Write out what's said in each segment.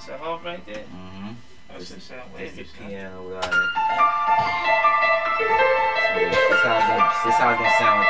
That's a harp right there. Mm-hmm. That's the sound. It's the piano this how it's gonna sound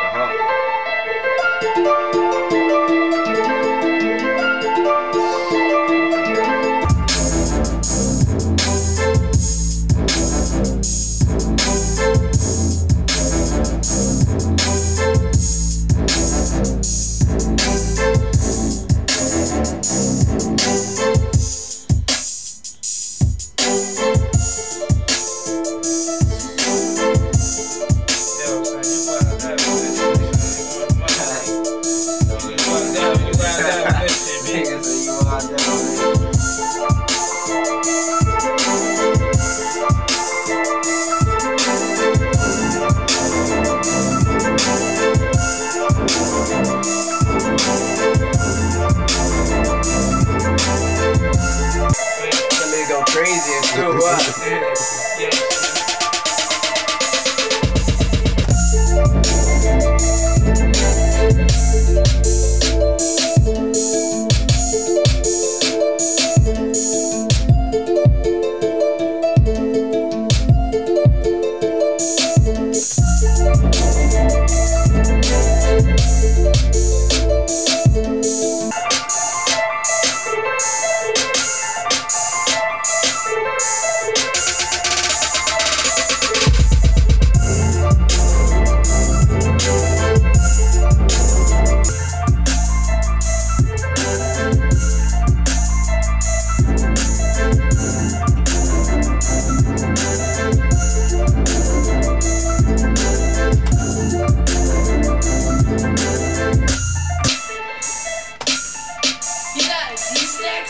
All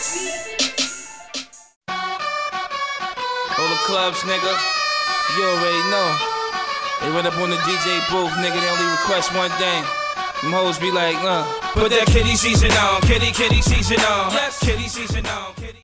the clubs, nigga. You already know. They run up on the DJ booth, nigga. They only request one thing. Them hoes be like, uh, put that kitty season on, kitty, kitty season on, yes, kitty season on, kitty.